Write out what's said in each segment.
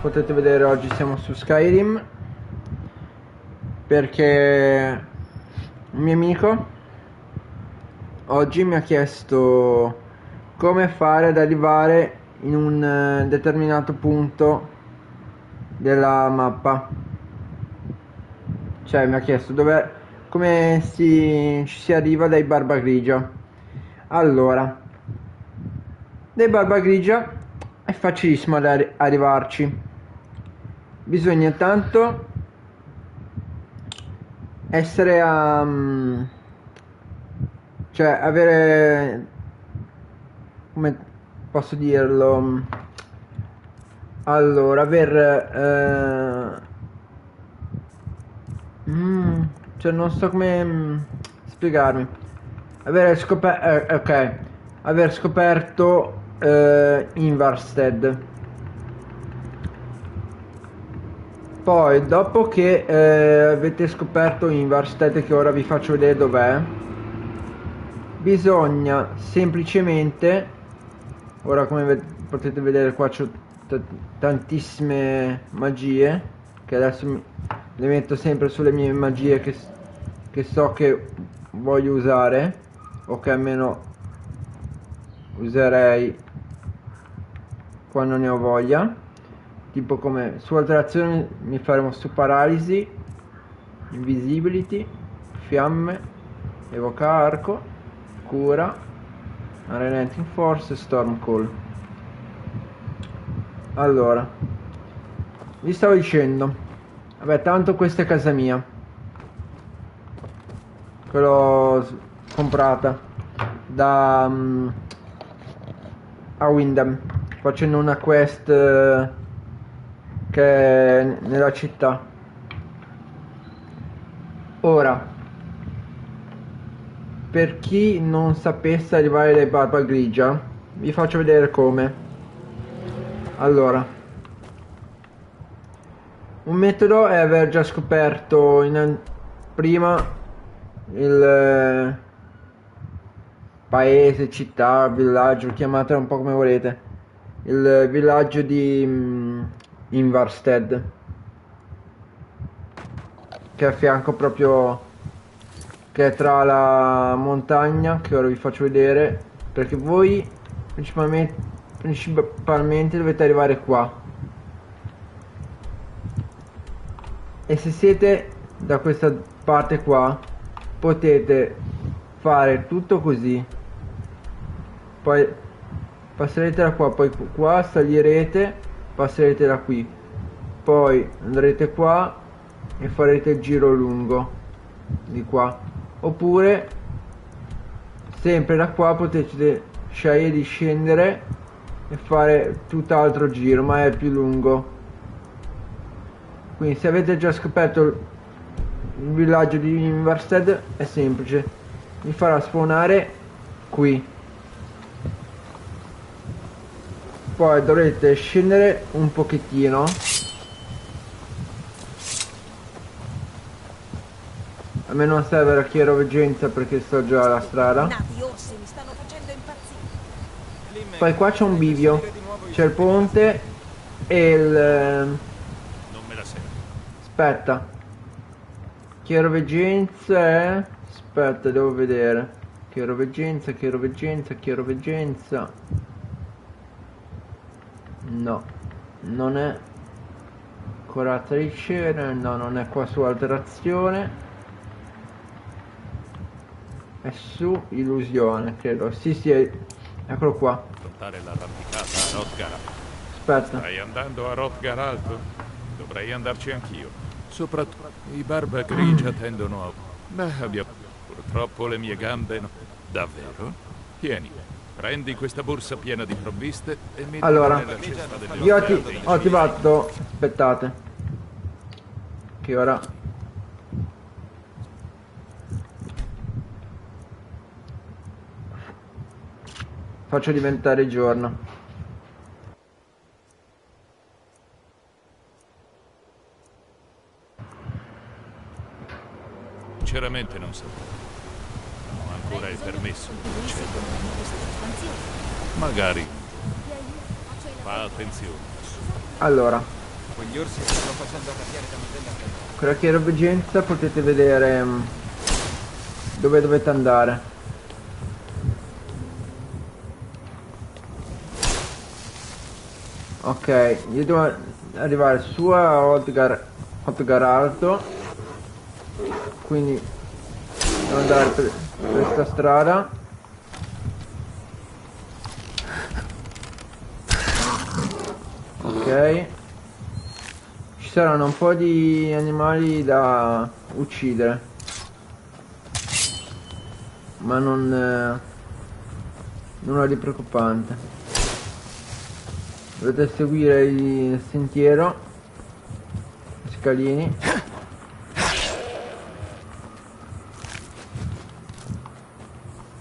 potete vedere oggi siamo su Skyrim perché un mio amico oggi mi ha chiesto come fare ad arrivare in un eh, determinato punto della mappa. Cioè mi ha chiesto dove come si, si arriva dai barba grigia. Allora dai barba grigia è facilissimo arri- arrivarci bisogna tanto essere a um, cioè avere come posso dirlo allora aver eh, mm, cioè non so come mm, spiegarmi. Aver scoperto eh, ok aver scoperto eh, Invarsted poi dopo che eh, avete scoperto Invarsted che ora vi faccio vedere dov'è bisogna semplicemente ora come potete vedere qua c'ho tantissime magie che adesso le metto sempre sulle mie magie che, che so che voglio usare o che almeno userei quando ne ho voglia tipo come su altre azioni mi faremo su paralisi invisibility fiamme evoca arco cura unrelenting force storm call. Allora vi stavo dicendo vabbè tanto questa è casa mia. Quello comprata da um, a Windham facendo una quest uh, che è nella città. Ora per chi non sapesse arrivare dai barba grigia vi faccio vedere come. Allora un metodo è aver già scoperto in, prima il paese, città, villaggio, chiamatelo un po' come volete il villaggio di um, Invarsted. Che è a fianco proprio che è tra la montagna che ora vi faccio vedere. Perché voi principalmente principalmente dovete arrivare qua. E se siete da questa parte qua potete fare tutto così. Poi passerete da qua poi qua salirete passerete da qui. Poi andrete qua e farete il giro lungo di qua. Oppure sempre da qua potete scegliere di scendere e fare tutt'altro giro ma è più lungo. Quindi se avete già scoperto il villaggio di Inversted è semplice. Mi farà spawnare qui poi dovrete scendere un pochettino a me non serve la chiaroveggenza perché sto già alla strada poi qua c'è un bivio. C'è il ponte e il... Sento. Aspetta. Chiaroveggenza è... Aspetta, devo vedere. Chiaroveggenza, chiaroveggenza, chiaroveggenza. No. Non è... Cera, no, non è qua su alterazione. È su illusione, credo. Sì, sì, è... eccolo qua portare l'arrampicata a Rotgar. Aspetta. Stai andando a Rotgar Alto? Dovrei andarci anch'io. Soprattutto i barba grigia tendono a... Beh, abbiamo... Purtroppo le mie gambe no. Davvero? Tieni, prendi questa borsa piena di provviste e mi allora, io ti, ho attivato... Aspettate. Che ora Faccio diventare giorno. Sinceramente non so. Permesso Magari. Fa attenzione. Allora, Gli orsi stanno facendo arrabbiare da Madonna Con la chiaroveggenza potete vedere mm, dove dovete andare. Ok, io devo arrivare su a Odgar, Odgar Alto. Quindi andare per, questa strada. Ok. Ci saranno un po' di animali da uccidere. Ma non... Eh, nulla di preoccupante. Dovete seguire il sentiero. Scalini.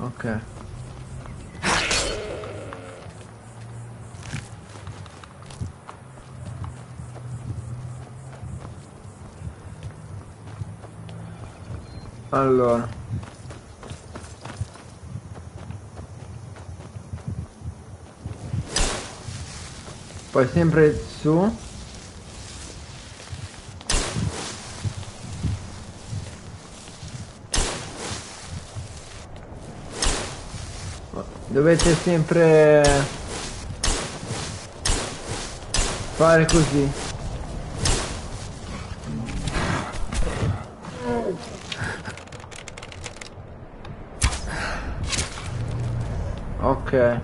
Ok. Allora. Poi sempre su. Dovete sempre fare così. Ok.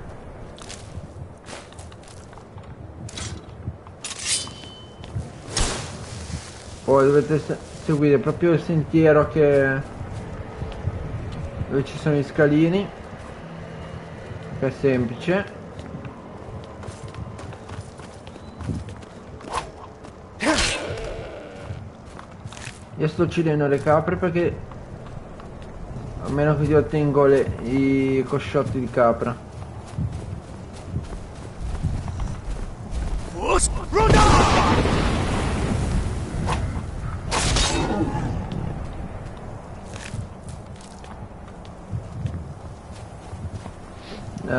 Poi dovete se- seguire proprio il sentiero che... dove ci sono gli scalini. Che è semplice. Io sto uccidendo le capre perché almeno così ottengo le, i cosciotti di capra.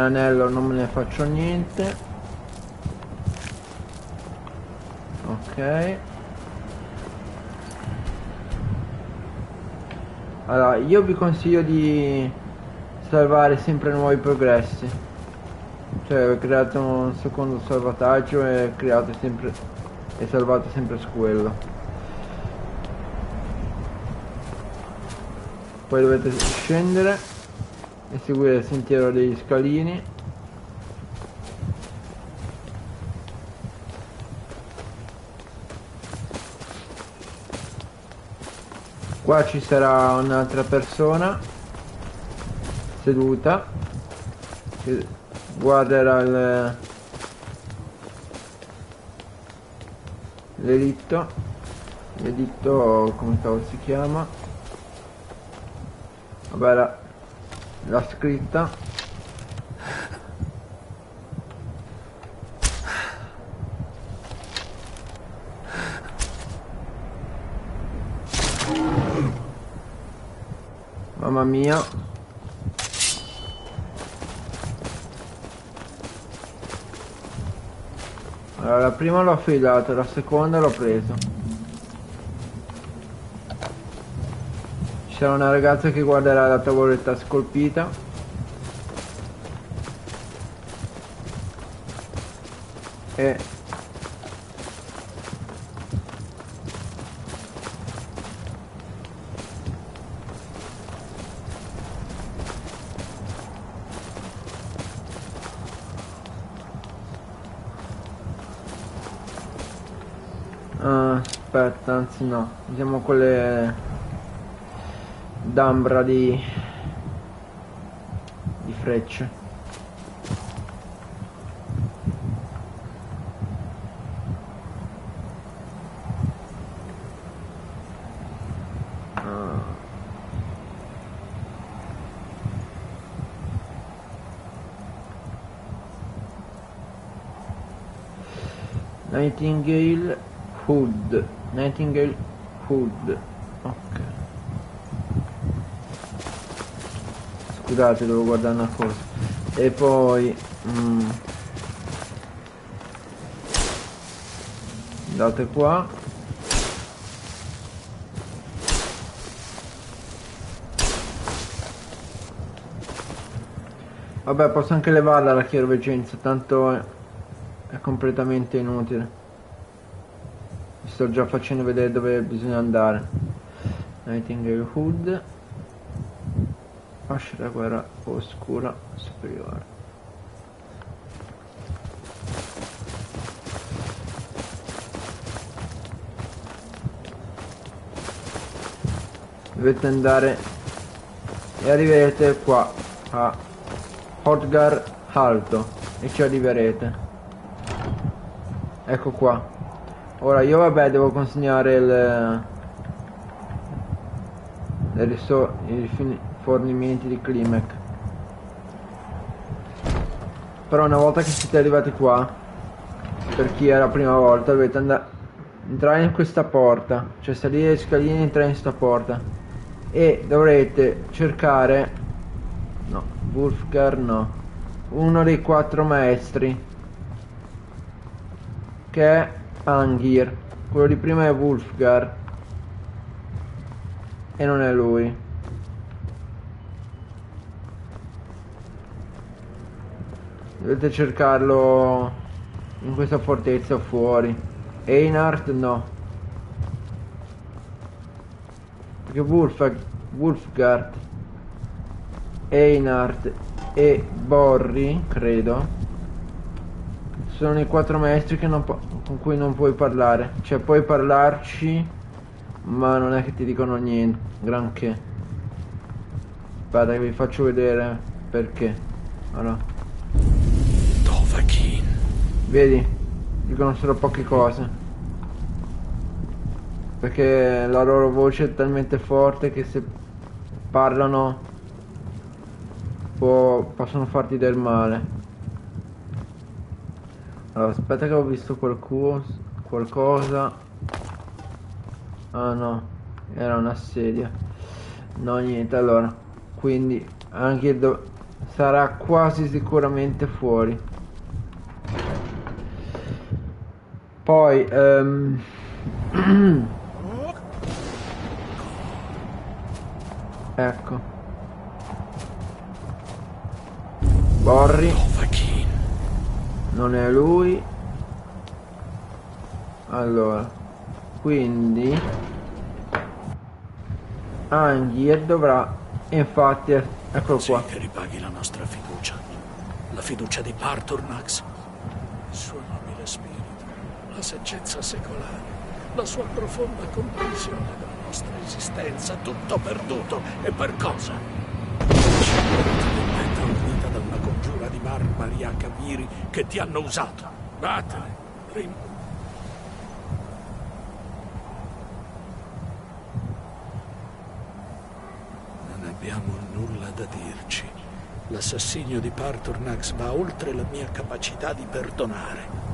L'anello non me ne faccio niente. Ok. Allora, io vi consiglio di salvare sempre nuovi progressi. Cioè, ho creato un secondo salvataggio e creato sempre e salvato sempre su quello. Poi dovete scendere e seguire il sentiero degli scalini. Qua ci sarà un'altra persona seduta che guarderà il l'elitto l'elitto come cavolo si chiama vabbè la scritta. Mamma mia. Allora la prima l'ho affilato la seconda l'ho preso sarà una ragazza che guarderà la tavoletta scolpita. E Ah, aspetta, anzi no, usiamo quelle d'ambra di di frecce. Ah. Nightingale Hood Nightingale Hood ok scusate devo guardare una cosa. E poi mm, andate qua. Vabbè posso anche levarla la chiaroveggenza tanto è, è completamente inutile. Vi sto già facendo vedere dove bisogna andare. Nightingale fascia da guerra oscura superiore dovete andare e arriverete qua a Hotgar Alto e ci arriverete ecco qua ora io vabbè devo consegnare il, le i fornimenti di Klimek. Però una volta che siete arrivati qua per chi è la prima volta dovete andare entrare in questa porta. Cioè salire le scaline e entrare in questa porta. E dovrete cercare no Wolfgar no uno dei quattro maestri che è Angir. Quello di prima è Wolfgar e non è lui dovete cercarlo in questa fortezza fuori Einhard no perché Wolf, Wolfgard, Einhard e Borri, credo, sono i quattro maestri con cui non puoi parlare. Cioè puoi parlarci, ma non è che ti dicono niente, granché. Aspetta che vi faccio vedere perché. Allora. Vedi? Dicono solo poche cose. Perché la loro voce è talmente forte che se parlano può, possono farti del male. Allora aspetta che ho visto qualcuno qualcosa. Ah no era una sedia. No niente allora. Quindi anche sarà quasi sicuramente fuori poi um... Ecco. Borri. Non è lui. Allora. Quindi. Anghir dovrà. Infatti, eccolo qua. Sì, che ripaghi la nostra fiducia. La fiducia di Parturnax. Il suo nobile spirito. La saggezza secolare. La sua profonda comprensione nostra esistenza, tutto perduto. E per cosa? Meta unita da una congiura di barbari a Kaviri che ti hanno usato. Vattene. Non abbiamo nulla da dirci. L'assassinio di Parturnax va oltre la mia capacità di perdonare.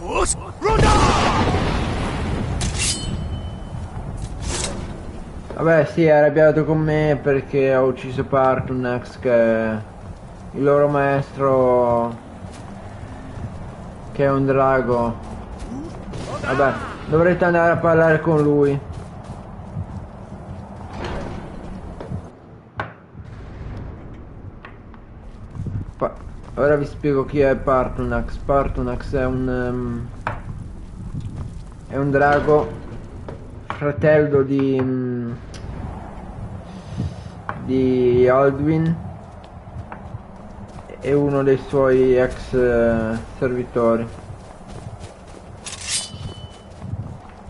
Roda! Vabbè sì, è arrabbiato con me perché ho ucciso Partunax che il loro maestro che è un drago. Vabbè, dovrete andare a parlare con lui. Ora vi spiego chi è Partunax. Partunax è un... Um, è un drago fratello di... Um, di Aldwin. E uno dei suoi ex eh, servitori.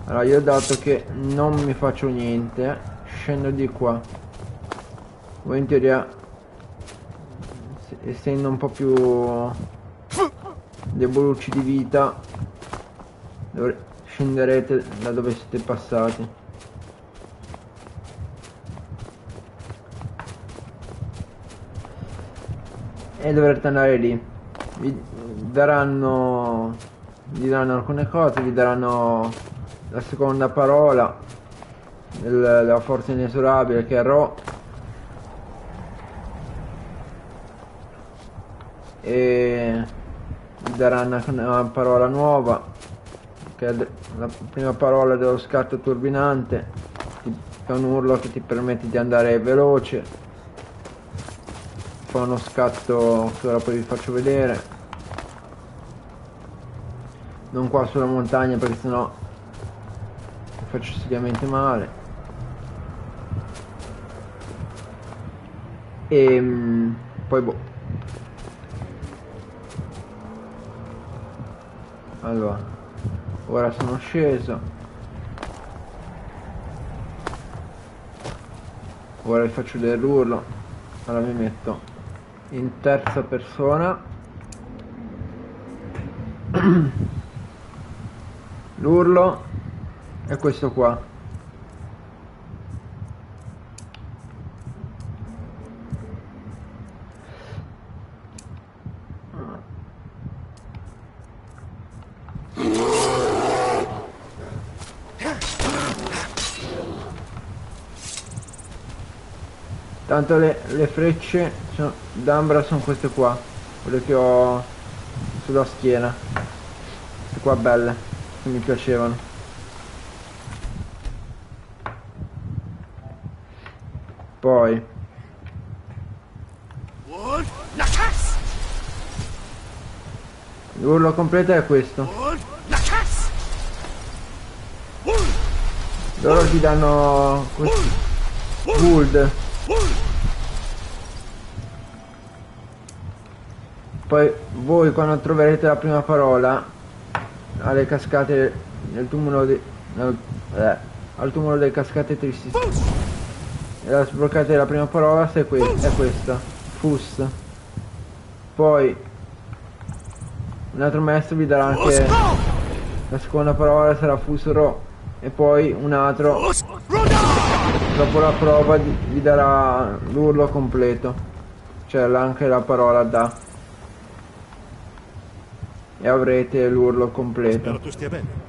Allora io dato che non mi faccio niente scendo di qua. Voi in teoria essendo un po' più debolucci di vita scenderete da dove siete passati. E dovrete andare lì. Vi daranno vi daranno alcune cose vi daranno la seconda parola della forza inesorabile che è Ro e vi daranno una parola nuova che è la prima parola dello scatto turbinante, fa un urlo che ti permette di andare veloce, fa uno scatto che ora poi vi faccio vedere, non qua sulla montagna perché sennò mi faccio seriamente male. E mm, poi boh. Allora, ora sono sceso. Ora vi faccio vedere l'urlo. Allora mi metto in terza persona. L'urlo è questo qua. Tanto le, le frecce sono- d'ambra sono queste qua, quelle che ho sulla schiena. Queste qua belle, che mi piacevano. Poi, l'urlo completo è questo. Loro ti danno questi Poi voi quando troverete la prima parola alle cascate nel tumulo di, nel- eh, al tumulo delle cascate tristi. E la sbloccate la prima parola se que- è questa. Fus. Poi un altro maestro vi darà anche la seconda parola sarà Fusro e poi un altro dopo la prova vi darà l'urlo completo. Cioè anche la parola da e avrete l'urlo completo. Spero tu stia bene.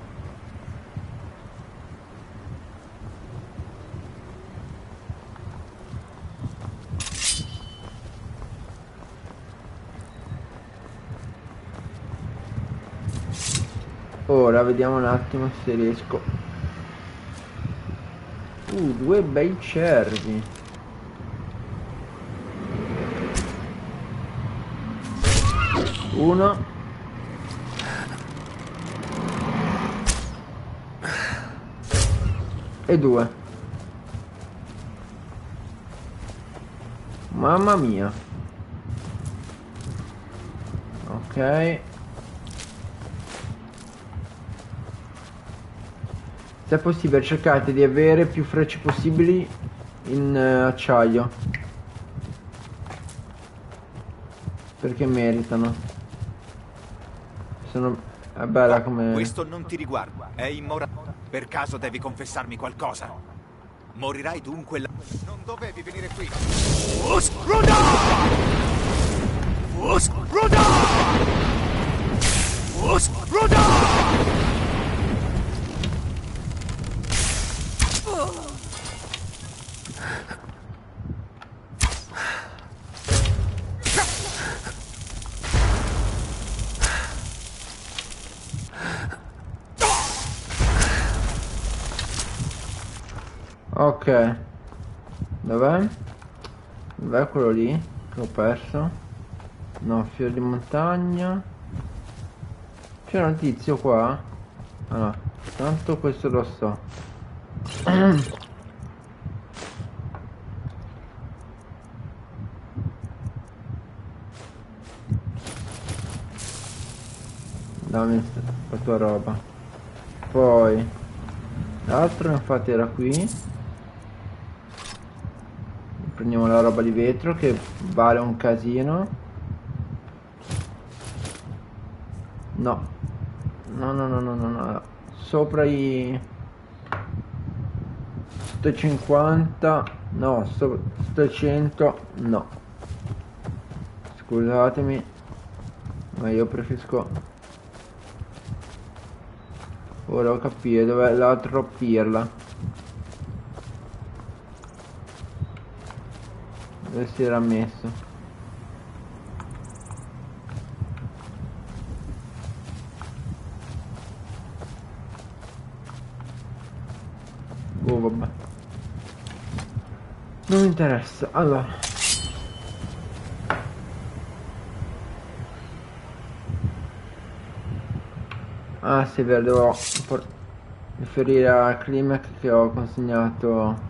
ora vediamo un attimo se riesco. Uh due bei cervi. Uno e due mamma mia ok Se è possibile cercate di avere più frecce possibili in eh, acciaio. Perché meritano. Sono... è bella come... Questo non ti riguarda. È immorale. Per caso devi confessarmi qualcosa? Morirai dunque la... Non dovevi venire qui. Ok. Dov'è? Dov'è quello lì? Che ho perso? No, fiore di montagna. C'era un tizio qua? No. Tanto questo lo so. Dammi la tua roba. Poi l'altro infatti era qui. Prendiamo la roba di vetro che vale un casino. No. No, no, no, no, no, no. Sopra i 150. No, sopra 700. No. Scusatemi. Ma io preferisco Volevo capire dov'è l'altro pirla. Dove si era messo? Oh vabbè. Non mi interessa. Allora. Ah sì, vero, devo riferire a climax che ho consegnato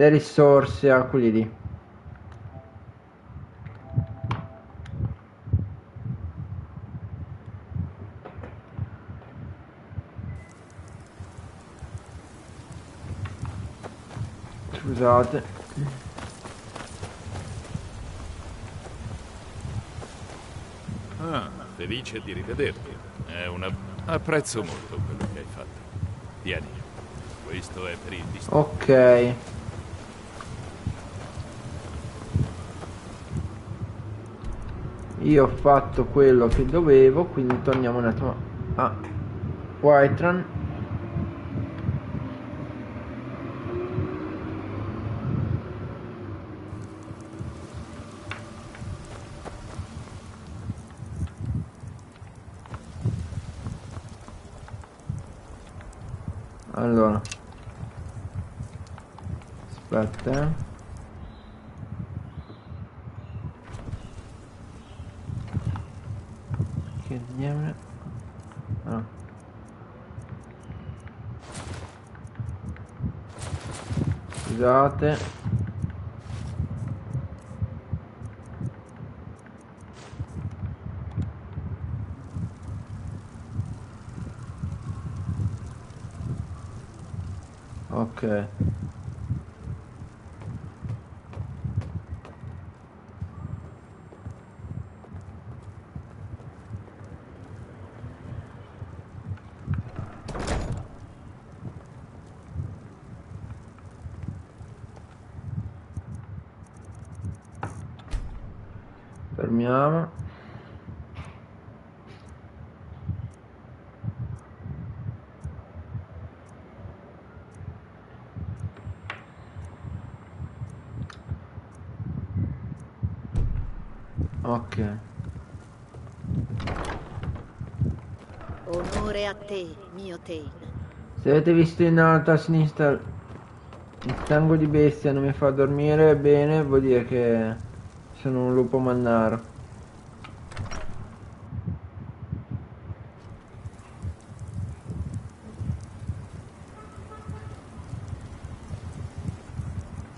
le risorse a quelli lì. Scusate. Ah, felice di rivederti. È una... Apprezzo molto quello che hai fatto. Tieni, questo è per il distretto. Ok. Io ho fatto quello che dovevo, quindi torniamo un attimo a Whiterun. Allora. Aspetta. Che diamine. Ah. Scusate. Ok. Fermiamo. Ok. Onore a te, mio Tain. Se avete visto in alto a sinistra il sangue di bestia non mi fa dormire bene, vuol dire che sono un lupo mannaro.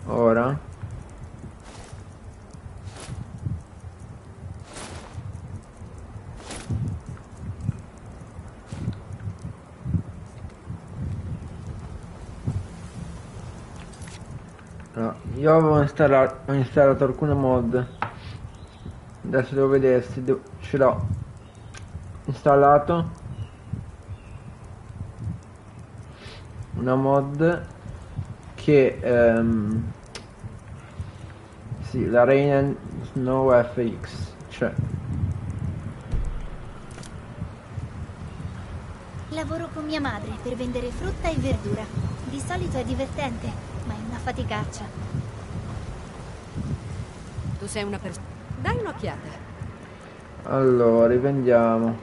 Ora. No, io avevo installato, ho installato alcune mod. Adesso devo vedere se devo- ce l'ho installato. Una mod che ehm, sì, la Rain and Snow FX, cioè Lavoro con mia madre per vendere frutta e verdura. Di solito è divertente, ma è una faticaccia. Tu sei una persona. Dai un'occhiata. Allora, rivendiamo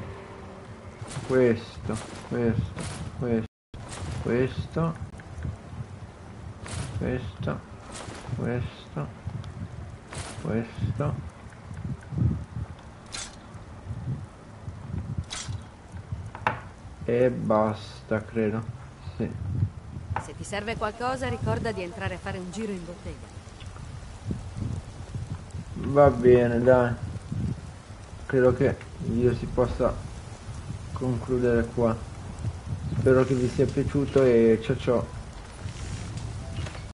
questo, questo, questo, questo, questo, questo, questo. E basta, credo. Sì. Se ti serve qualcosa, ricorda di entrare a fare un giro in bottega. Va bene, dai. Credo che video si possa concludere qua. Spero che vi sia piaciuto e ciao ciao.